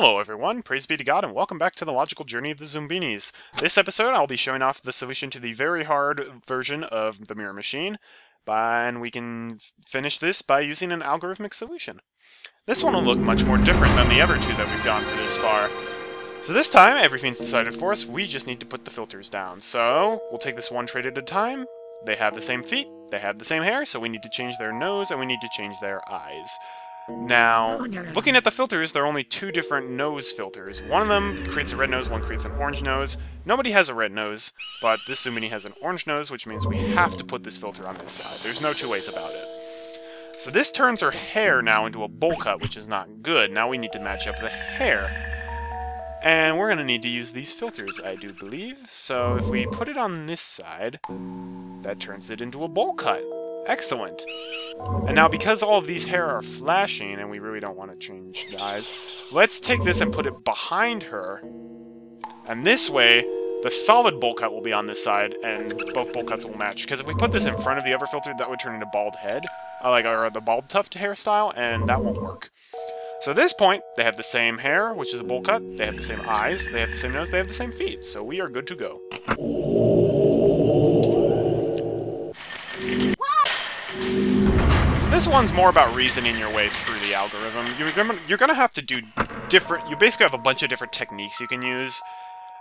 Hello everyone, praise be to God and welcome back to the Logical Journey of the Zoombinis. This episode I'll be showing off the solution to the very hard version of the Mirror Machine, and we can finish this by using an algorithmic solution. This one will look much more different than the other two that we've gone through this far. So this time, everything's decided for us, we just need to put the filters down. So, we'll take this one trait at a time. They have the same feet, they have the same hair, so we need to change their nose, and we need to change their eyes. Now, looking at the filters, there are only two different nose filters. One of them creates a red nose, one creates an orange nose. Nobody has a red nose, but this Zoombini has an orange nose, which means we have to put this filter on this side. There's no two ways about it. So this turns her hair now into a bowl cut, which is not good. Now we need to match up the hair. And we're going to need to use these filters, I do believe. So if we put it on this side, that turns it into a bowl cut. Excellent. And now because all of these hair are flashing and we really don't want to change the eyes, let's take this and put it behind her. And this way, the solid bowl cut will be on this side and both bowl cuts will match. Because if we put this in front of the other filter, that would turn into bald head, uh, like or the bald tuft hairstyle, and that won't work. So at this point, they have the same hair, which is a bowl cut, they have the same eyes, they have the same nose, they have the same feet, so we are good to go. This one's more about reasoning your way through the algorithm. You're gonna, you're gonna have to do different... You basically have a bunch of different techniques you can use,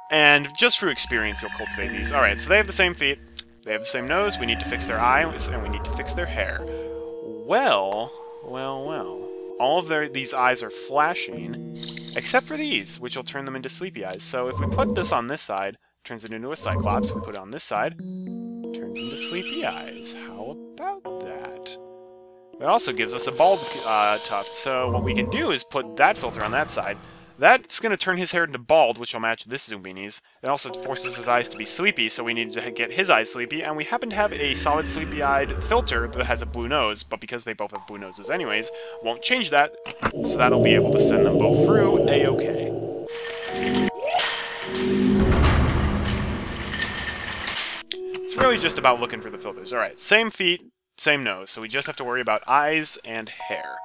and just through experience you'll cultivate these. Alright, so they have the same feet, they have the same nose, we need to fix their eyes, and we need to fix their hair. Well, well, well. All of their these eyes are flashing, except for these, which will turn them into sleepy eyes. So if we put this on this side, turns it into a Cyclops. We put it on this side, turns into sleepy eyes. How about? It also gives us a bald uh, tuft, so what we can do is put that filter on that side. That's going to turn his hair into bald, which will match this Zoombini's. It also forces his eyes to be sleepy, so we need to get his eyes sleepy, and we happen to have a solid sleepy-eyed filter that has a blue nose, but because they both have blue noses anyways, won't change that, so that'll be able to send them both through a-okay. It's really just about looking for the filters. Alright, same feet, same nose, so we just have to worry about eyes and hair.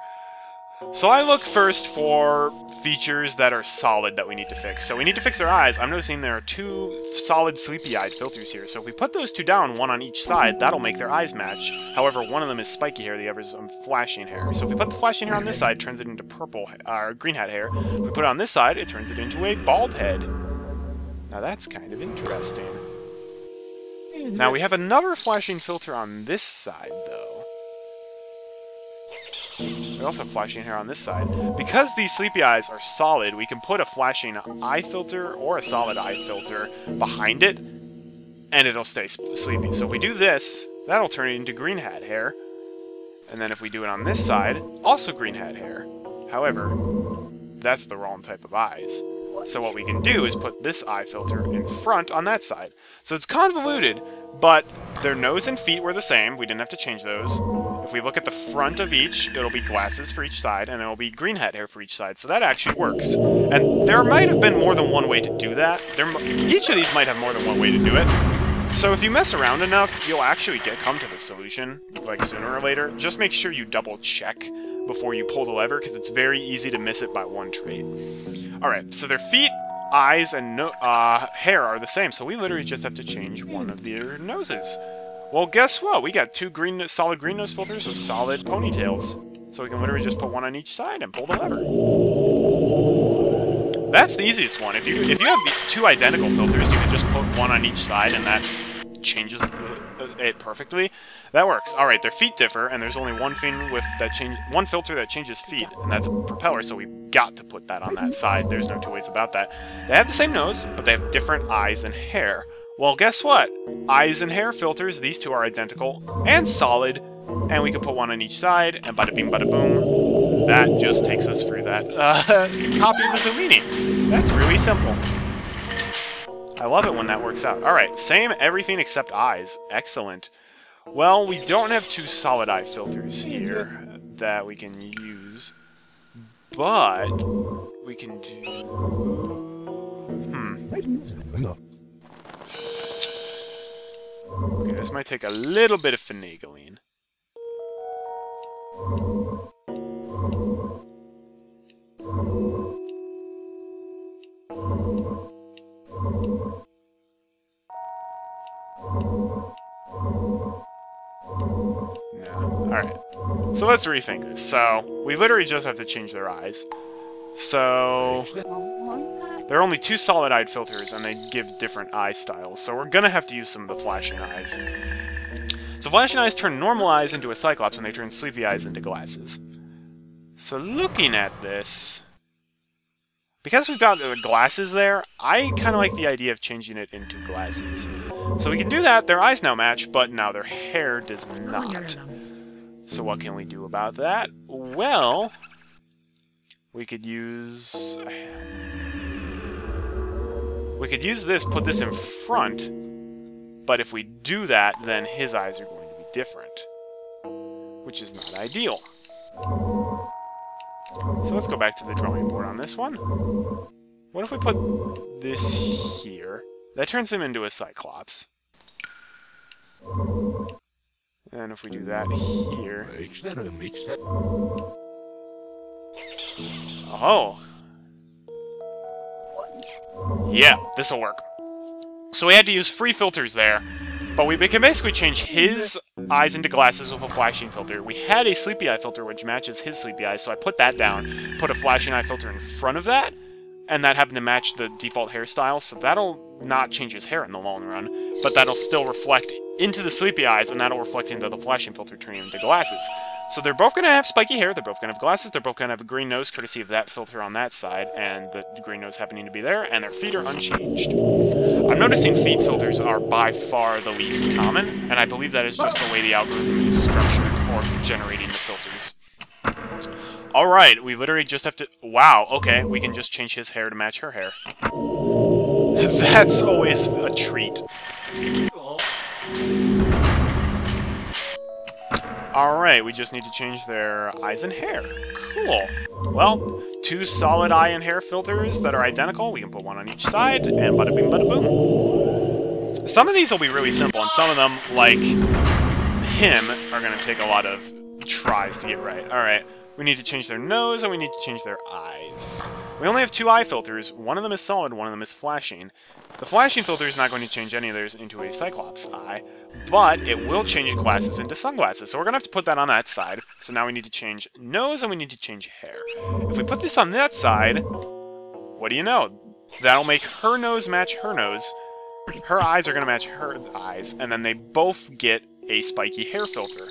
So I look first for features that are solid that we need to fix. So we need to fix their eyes. I'm noticing there are two solid sleepy-eyed filters here. So if we put those two down, one on each side, that'll make their eyes match. However, one of them is spiky hair, the other is um, flashing hair. So if we put the flashing hair on this side, turns it into purple, uh, green hat hair. If we put it on this side, it turns it into a bald head. Now that's kind of interesting. Now we have another flashing filter on this side, though. We also have flashing hair on this side. Because these sleepy eyes are solid, we can put a flashing eye filter or a solid eye filter behind it, and it'll stay sleepy. So if we do this, that'll turn it into green hat hair. And then if we do it on this side, also green hat hair. However, that's the wrong type of eyes. So what we can do is put this eye filter in front on that side. So it's convoluted, but their nose and feet were the same. We didn't have to change those. If we look at the front of each, it'll be glasses for each side, and it'll be green hat hair for each side. So that actually works. And there might have been more than one way to do that. There, each of these might have more than one way to do it. So if you mess around enough, you'll actually get come to the solution, like sooner or later. Just make sure you double check before you pull the lever, because it's very easy to miss it by one trait. Alright, so their feet, eyes, and no uh, hair are the same, so we literally just have to change one of their noses. Well, guess what? We got two green, solid green nose filters with solid ponytails. So we can literally just put one on each side and pull the lever. That's the easiest one. If you if you have two identical filters, you can just put one on each side and that changes it perfectly. That works. All right, their feet differ, and there's only one thing with that change, one filter that changes feet, and that's propeller. So we've got to put that on that side. There's no two ways about that. They have the same nose, but they have different eyes and hair. Well, guess what? Eyes and hair filters. These two are identical and solid, and we can put one on each side, and bada bing, bada boom. That just takes us through that uh, copy the Zoombini. That's really simple. I love it when that works out. Alright, same everything except eyes. Excellent. Well, we don't have two solid eye filters here that we can use, but we can do... Hmm. Okay, this might take a little bit of finagling. No. Alright. So let's rethink this. So, we literally just have to change their eyes. So, there are only two solid-eyed filters, and they give different eye styles, so we're gonna have to use some of the flashing eyes. So flashing eyes turn normal eyes into a Cyclops, and they turn sleepy eyes into glasses. So looking at this... Because we've got the glasses there, I kind of like the idea of changing it into glasses. So we can do that, their eyes now match, but now their hair does not. So what can we do about that? Well, we could use... We could use this, put this in front, but if we do that, then his eyes are going to be different, which is not ideal. So let's go back to the drawing board on this one. What if we put this here? That turns him into a Cyclops. And if we do that here... Oh! Yeah, this'll work. So we had to use free filters there, but we can basically change his eyes into glasses with a flashing filter. We had a sleepy eye filter which matches his sleepy eyes, so I put that down, put a flashing eye filter in front of that, and that happened to match the default hairstyle, so that'll not change his hair in the long run, but that'll still reflect into the sleepy eyes, and that'll reflect into the flashing filter, turning into glasses. So they're both going to have spiky hair, they're both going to have glasses, they're both going to have a green nose, courtesy of that filter on that side, and the green nose happening to be there, and their feet are unchanged. I'm noticing feet filters are by far the least common, and I believe that is just the way the algorithm is structured for generating the filters. Alright, we literally just have to... Wow, okay, we can just change his hair to match her hair. That's always a treat. Alright, we just need to change their eyes and hair. Cool. Well, two solid eye and hair filters that are identical. We can put one on each side, and bada bing bada boom. Some of these will be really simple, and some of them, like him, are going to take a lot of tries to get right. Alright, we need to change their nose, and we need to change their eyes. We only have two eye filters. One of them is solid, one of them is flashing. The flashing filter is not going to change any of theirs into a Cyclops eye, but it will change glasses into sunglasses. So we're going to have to put that on that side. So now we need to change nose and we need to change hair. If we put this on that side, what do you know? That'll make her nose match her nose. Her eyes are going to match her eyes, and then they both get a spiky hair filter.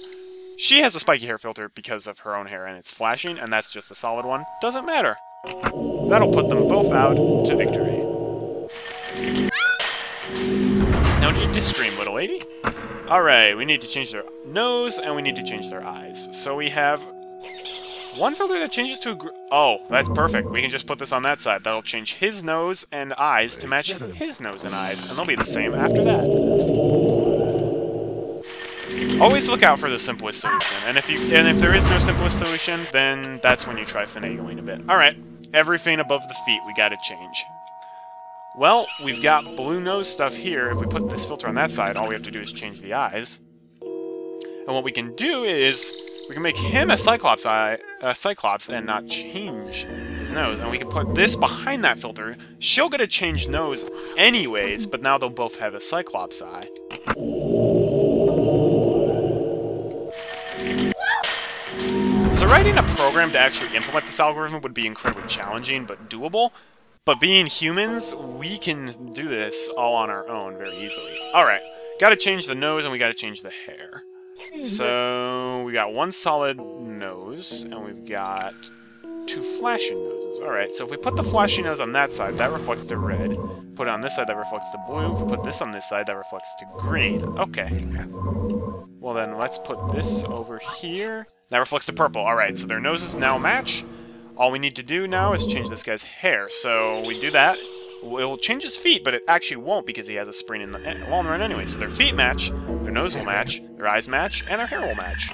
She has a spiky hair filter because of her own hair, and it's flashing, and that's just a solid one. Doesn't matter. That'll put them both out to victory. Now need to scream, little lady. Alright, we need to change their nose, and we need to change their eyes. So we have one filter that changes to a Oh, that's perfect. We can just put this on that side. That'll change his nose and eyes to match his nose and eyes, and they'll be the same after that. Always look out for the simplest solution, and if you and if there is no simplest solution, then that's when you try finagling a bit. Alright, everything above the feet we gotta change. Well, we've got blue nose stuff here. If we put this filter on that side, all we have to do is change the eyes. And what we can do is, we can make him a Cyclops eye, a Cyclops, and not change his nose. And we can put this behind that filter. She'll get a changed nose anyways, but now they'll both have a Cyclops eye. So writing a program to actually implement this algorithm would be incredibly challenging, but doable. But being humans, we can do this all on our own very easily. Alright, gotta change the nose and we gotta change the hair. Mm-hmm. So, we got one solid nose, and we've got two flashing noses. Alright, so if we put the flashing nose on that side, that reflects to red. Put it on this side, that reflects to blue. If we put this on this side, that reflects to green. Okay. Well then, let's put this over here. That reflects to purple. Alright, so their noses now match. All we need to do now is change this guy's hair. So we do that. It will change his feet, but it actually won't because he has a spring in the long run anyway. So their feet match, their nose will match, their eyes match, and their hair will match.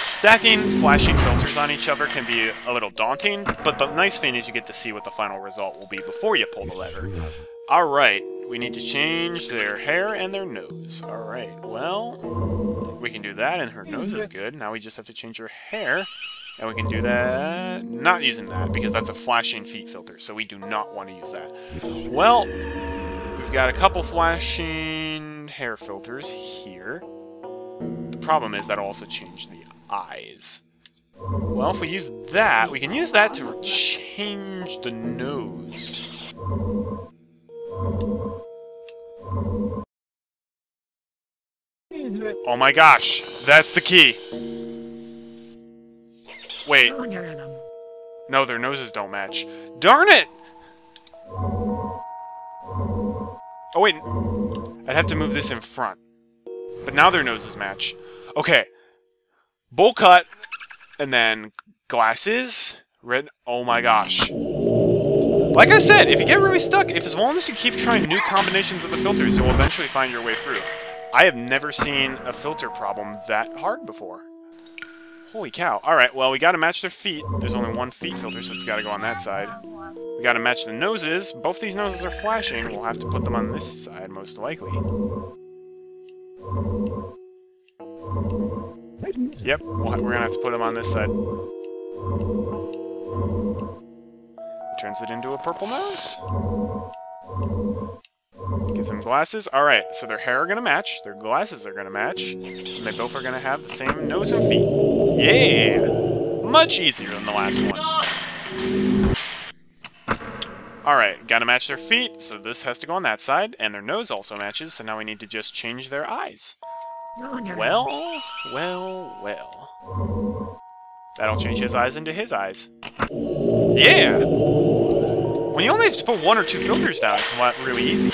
Stacking flashing filters on each other can be a little daunting, but the nice thing is you get to see what the final result will be before you pull the lever. Alright, we need to change their hair and their nose. Alright, well, we can do that, and her nose is good. Now we just have to change her hair. And we can do that... Not using that, because that's a flashing feet filter, so we do not want to use that. Well, we've got a couple flashing hair filters here. The problem is that'll also change the eyes. Well, if we use that, we can use that to change the nose. Oh my gosh, that's the key. Wait. No, their noses don't match. Darn it! Oh wait, I'd have to move this in front. But now their noses match. Okay. Bowl cut, and then glasses, red, oh my gosh. Like I said, if you get really stuck, if as long as you keep trying new combinations of the filters, you'll eventually find your way through. I have never seen a filter problem that hard before. Holy cow. Alright, well, we gotta match their feet. There's only one feet filter, so it's gotta go on that side. We gotta match the noses. Both these noses are flashing. We'll have to put them on this side, most likely. Yep, we're gonna have to put them on this side. Turns it into a purple nose. Them glasses. Alright, so their hair are to match. Their glasses are to match. And they both are to have the same nose and feet. Yeah! Much easier than the last one. Alright, gotta match their feet, so this has to go on that side. And their nose also matches, so now we need to just change their eyes. Well, well, well. That'll change his eyes into his eyes. Yeah! When you only have to put one or two filters down, it's a lot really easy.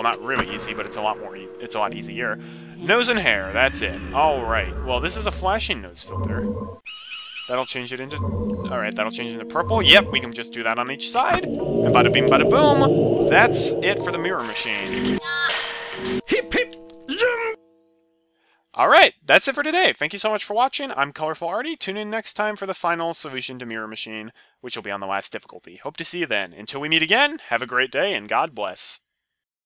Well, not really easy, but it's a lot more. E it's a lot easier. Nose and hair. That's it. All right. Well, this is a flashing nose filter. That'll change it into... Alright, that'll change it into purple. Yep, we can just do that on each side. And bada bing, bada boom. That's it for the mirror machine. Hip hip zoom! Alright, that's it for today. Thank you so much for watching. I'm Colorful Arty. Tune in next time for the final solution to Mirror Machine, which will be on the last difficulty. Hope to see you then. Until we meet again, have a great day and God bless.